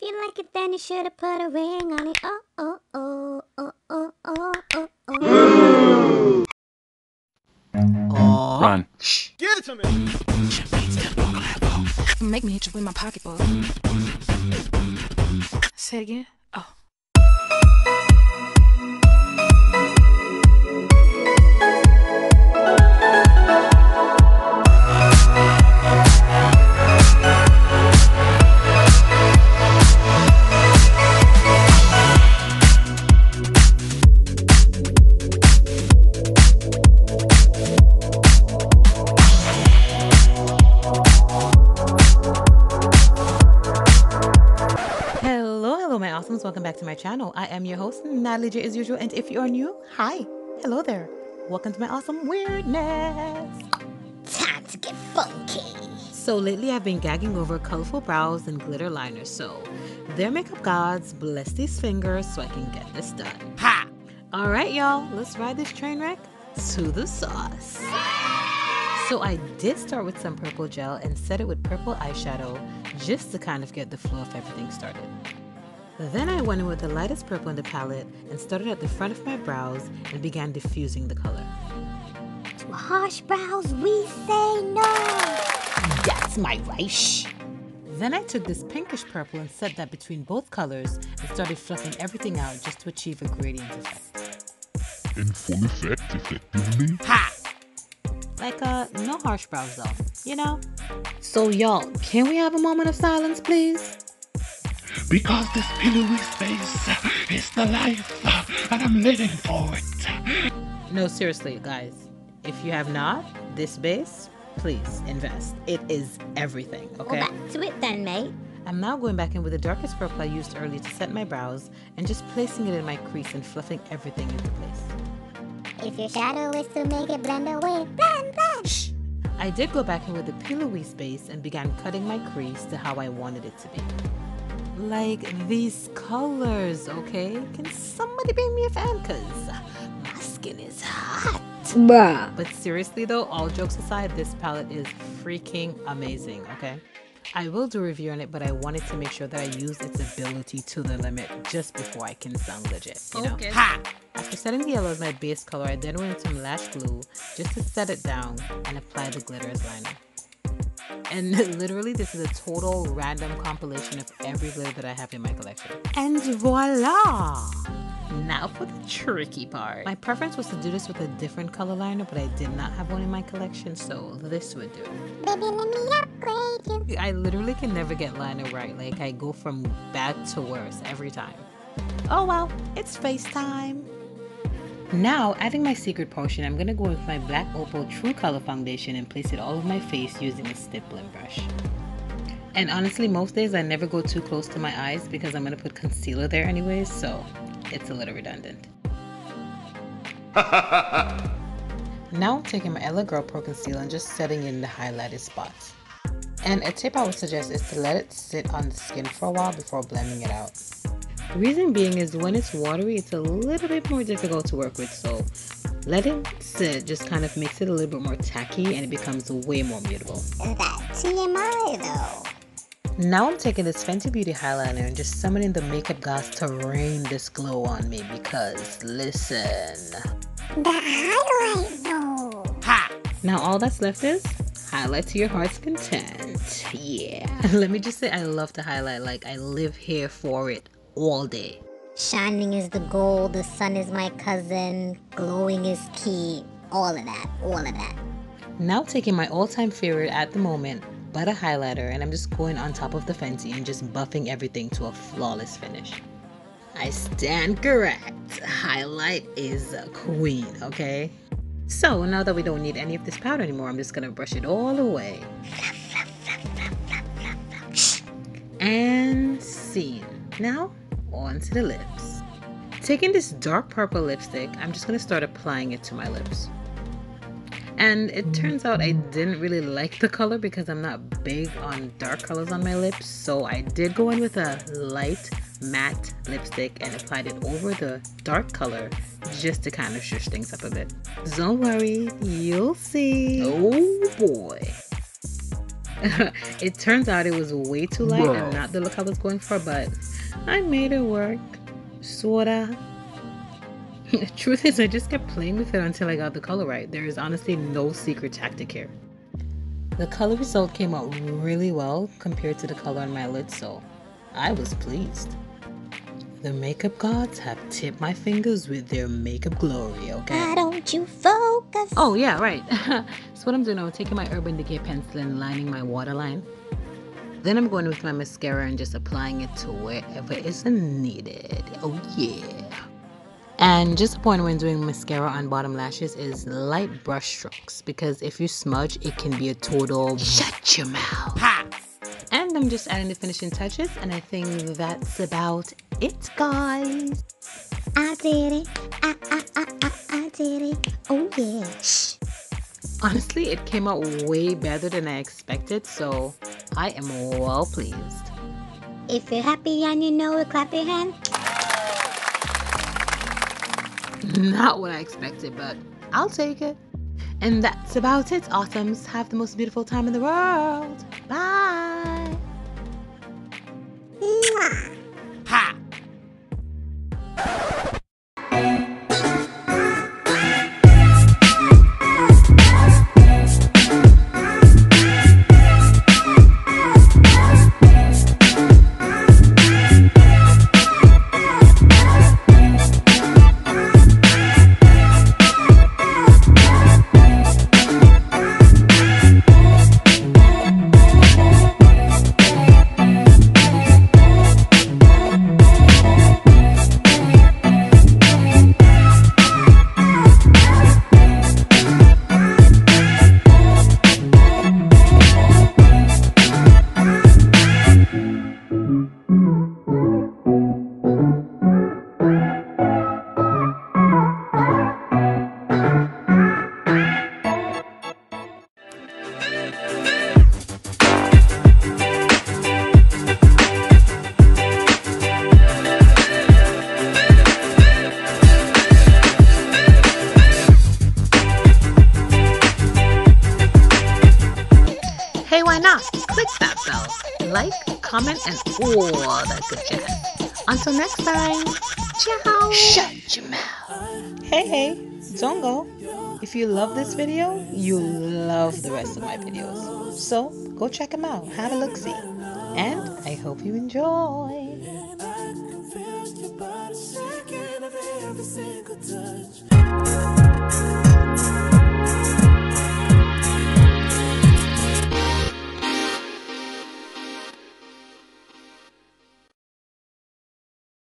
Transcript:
If you like it, then you should have put a ring on it. Oh, oh, oh, oh, oh, oh, oh, oh. Aw. Run. Give it to me. Make me hit you with my pocketbook. Say it again. Welcome back to my channel. I am your host, Natalie J, as usual. And if you are new, hi. Hello there. Welcome to my awesome weirdness. Time to get funky. So, lately I've been gagging over colorful brows and glitter liners. So, their makeup gods bless these fingers so I can get this done. Ha! All right, y'all, let's ride this train wreck to the sauce. So I did start with some purple gel and set it with purple eyeshadow just to kind of get the flow of everything started. Then I went in with the lightest purple in the palette and started at the front of my brows and began diffusing the color. To harsh brows, we say no. That's my wish. Then I took this pinkish purple and set that between both colors and started fluffing everything out just to achieve a gradient effect. in full effect effectively. Ha! Like, uh, no harsh brows though, you know? So, y'all, can we have a moment of silence, please? Because this P.Louise base is the life, and I'm living for it. No, seriously, guys. If you have not, this base, please invest. It is everything, okay? Well, back to it then, mate. I'm now going back in with the darkest purple I used earlier to set my brows and just placing it in my crease and fluffing everything into place. If your shadow is to make it blend away, blend, blend. Shh. I did go back in with the P.Louise base and began cutting my crease to how I wanted it to be. Like these colors, okay? Can somebody bring me a fan? Cause my skin is hot. Bruh. But seriously though, all jokes aside, this palette is freaking amazing, okay? I will do a review on it, but I wanted to make sure that I use its ability to the limit just before I can sound legit, you know? Okay. Ha! After setting the yellow as my base color, I then went into some lash glue just to set it down and apply the glitter as liner. And literally, this is a total random compilation of every glitter that I have in my collection. And voila! Now for the tricky part. My preference was to do this with a different color liner, but I did not have one in my collection, so this would do. Baby, let me upgrade you. I literally can never get liner right. Like, I go from bad to worse every time. Oh well, it's FaceTime. Now, adding my secret potion, I'm gonna go with my Black Opal True Color Foundation and place it all over my face using a stippling brush. And honestly, most days I never go too close to my eyes because I'm gonna put concealer there anyways, so it's a little redundant. now I'm taking my L.A. Girl Pro Concealer and just setting in the highlighted spots. And a tip I would suggest is to let it sit on the skin for a while before blending it out. Reason being is when it's watery, it's a little bit more difficult to work with, so let it sit just kind of makes it a little bit more tacky and it becomes way more mutable. Is that TMI though? Now I'm taking this Fenty Beauty highlighter and just summoning the makeup gods to rain this glow on me because listen. The highlight though. Ha! Now all that's left is highlight to your heart's content. Yeah. Let me just say I love to highlight like I live here for it all day. Shining is the goal, the sun is my cousin, glowing is key. All of that, all of that. Now taking my all-time favorite at the moment, butter highlighter, and I'm just going on top of the Fenty and just buffing everything to a flawless finish. I stand correct. Highlight is a queen, okay? So now that we don't need any of this powder anymore, I'm just gonna brush it all away. And scene. Now, on to the lips. Taking this dark purple lipstick, I'm just gonna start applying it to my lips. And it mm. turns out I didn't really like the color because I'm not big on dark colors on my lips. So I did go in with a light matte lipstick and applied it over the dark color just to kind of shush things up a bit. Don't worry, you'll see. Oh boy. it turns out it was way too light and not the look I was going for, but I made it work. Sorta. the Truth is, I just kept playing with it until I got the color right. There is honestly no secret tactic here. The color result came out really well compared to the color on my lid, so I was pleased. The makeup gods have tipped my fingers with their makeup glory, okay? Why don't you focus? Oh, yeah, right. so what I'm doing, I'm taking my Urban Decay pencil and lining my waterline. Then I'm going with my mascara and just applying it to wherever is needed. Oh, yeah. And just a point when doing mascara on bottom lashes is light brush strokes because if you smudge, it can be a total shut your mouth. And I'm just adding the finishing touches, and I think that's about it, guys. I did it. I, I, I, I, I did it. Oh, yeah. Shh. Honestly, it came out way better than I expected, so I am well pleased. If you're happy and you know it, clap your hand. Not what I expected, but I'll take it. And that's about it, Awesomes. Have the most beautiful time in the world. Bye. Comment, and all that good jazz. Until next time. Ciao. Shut your mouth. Hey, hey, don't go. If you love this video, you'll love the rest of my videos. So go check them out. Have a look see. And I hope you enjoy.